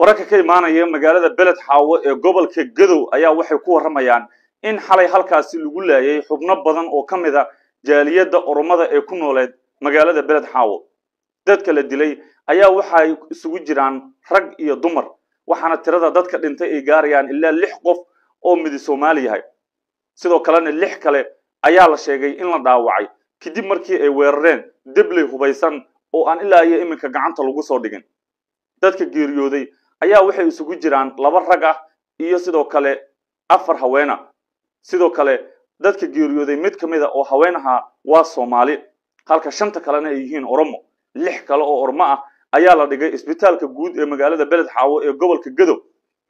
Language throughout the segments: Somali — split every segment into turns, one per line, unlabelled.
wararka ka imaanaya magaalada beled xaawo ee gobolka gadow ayaa waxay ku warramayaan in xalay halkaasi lagu laayay xubno badan oo ka mid a jaaliyadda oromada ee ku nooleed magaalada beled xaawo. Dadka la dilay ayaa waxay isugu jiraan rag iyo dumar waxaana tirada dadka dhintay ay gaarayaan ilaa lix qof oo midi soomaali yahay. Sidoo kalena lix kale ayaa la sheegay in la dhaawacay kadib markii ay weerareen debley hubaysan oo aan ilaa iyo iminka gacanta lagu soo dhigin. Dadka geeriyooday ayaa waxay isugu jiraan laba rag ah iyo sidoo kale afar haweena sidoo kale dadka geeriyooday mid ka mid a oo haweenaha waa soomaali halka shanta kalena ay yihiin oromo. Lix kale oo ormo ah ayaa la dhigay isbitaalka guud ee magaalada beled xaawo ee gobolka gadow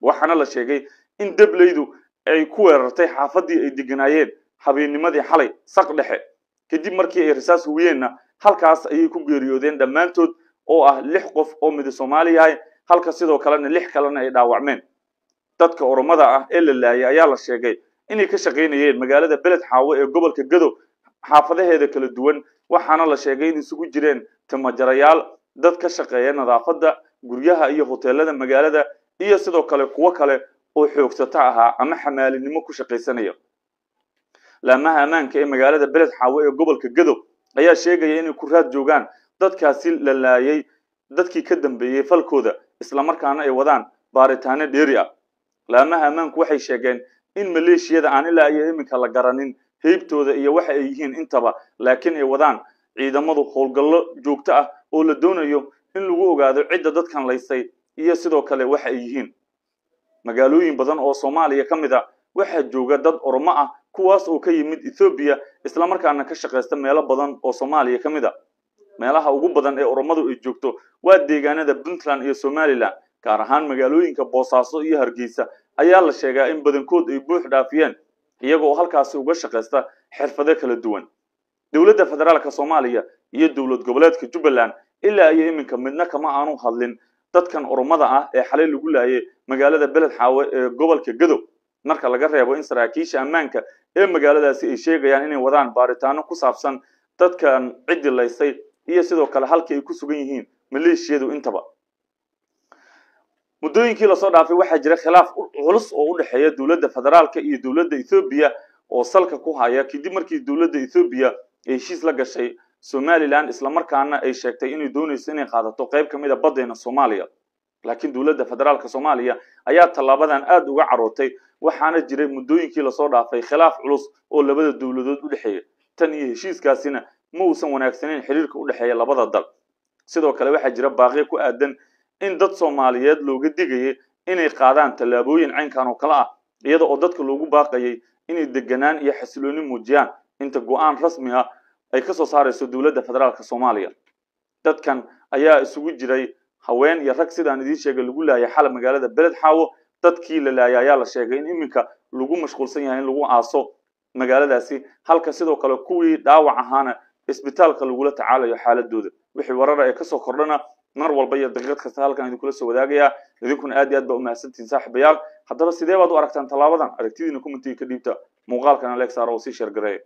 waxaana la sheegay in debleydu ay ku weerartay xaafadii ay deganaayeen habeennimadii xalay saq dhexe. Kadib markii ay rasaas huwiyeenna halkaas ayay ku geeriyoodeen dhammaantood oo ah lix qof oo midi soomaali yahay halka sidoo kalena lix kalena ay dhaawacmeen. Dadka oromada ah ee la laayay ayaa la sheegay inay ka shaqaynayeen magaalada beled xaawo ee gobolka gadow xaafadaheeda kala duwan. Waxaana la sheegay in isugu jireen timajarayaal dad ka shaqeeya nadaafadda guryaha iyo hoteelada magaalada iyo sidoo kale kuwo kale oo xoogsato ahaa ama xamaalinimo ku shaqaysanaya. Laamaha ammaanka ee magaalada beled xaawo ee gobolka gadow ayaa sheegaya inay ku raad joogaan dadkaasi la laayay dadkii ka dambeeyey falkooda islamarkaana ay wadaan baaritaano dheeri ah laamaha ammaanku waxay sheegeen in maleeshiyada aan ilaa iyo iminka la garanin heybtooda iyo waxa ay yihiin intaba laakiin ay wadaan ciidamadu howlgallo joogto ah oo la doonayo in lagu ogaado cidda dadkan laysay iyo sidoo kale waxa ay yihiin. Magaalooyin badan oo soomaaliya ka mid a waxaa jooga dad oromo ah kuwaas oo ka yimid ethoobiya islamarkaana ka shaqaysta meelo badan oo soomaaliya ka mid a meelaha ugu badan ee oromadu ay joogto waa deegaanada puntland iyo somalilan gaar ahaan magaalooyinka boosaaso iyo hargeysa. Ayaa la sheegaa in badankood ay buux dhaafiyeen iyagoo halkaasi uga shaqaysta xirfado kala duwan. Dowladda federaalka soomaaliya iyo dowlad goboleedka jubbaland ilaa iyo iminka midna kama aanu hadlin. Dadkan oromada ah ee xalay lagu laayay magaalada beled xaawe ee gobolka gadow marka laga reebo in saraakiisha ammaanka ee magaaladaasi ay sheegayaan inay wadaan baaritaano ku saabsan dadkan ciddi laysay iyo sidoo kale halkii ay ku sugan yihiin maleeshiyadu intaba. Muddooyinkii la soo dhaafay waxaa jira khilaaf culus oo u dhexeeya dowladda federaalka iyo dowladda ethoobiya oo salka ku haya kadib markii dowladda ethoobiya ay heshiis la gashay somalilan islamarkaana ay sheegtay inay doonayso inay qaadato qayb ka mid a baddeena soomaaliya. Laakiin dowladda federaalka soomaaliya ayaa tallaabadan aada uga carootay waxaana jiray muddooyinkii la soo dhaafay khilaaf culus oo labada dowladood u dhexeeya. Tan iyo heshiiskaasina ma uusan wanaagsaneyn xiriirka u dhexeeya labada dal. Sidoo kale waxaa jira baaqi ku aadan in dad soomaaliyeed looga digayay inay qaadaan tallaabooyin caynkan oo kale ah iyada oo dadka loogu baaqayay inay deganaan iyo xasilooni muujiyaan. Inta go'aan rasmi ah ay ka soo saarayso dowladda federaalka soomaaliya. Dadkan ayaa isugu jiray haween iyo rag sidaan idiin sheegay lagu laayay xalab magaalada beled xaawo. Dadkii la laayay ayaa la sheegay in iminka lagu mashquulsan yahay in lagu aaso magaaladaasi halka sidoo kale kuwii dhaawac ahaana isbitaalka lagula tacaalayo xaaladooda. Wixii warara ee ka soo kordhana mar walba iyo daqiiqad kasta halkan idinkula soo wadaagayaa idinkuna aad iyo aad baa umahadsantihin saaxiibayaal haddaba sidee baad u aragtaan tallaabadan? Aragtidiina commentiga ka dhiibta muuqaalkana leeg saara oo sii sheergareeya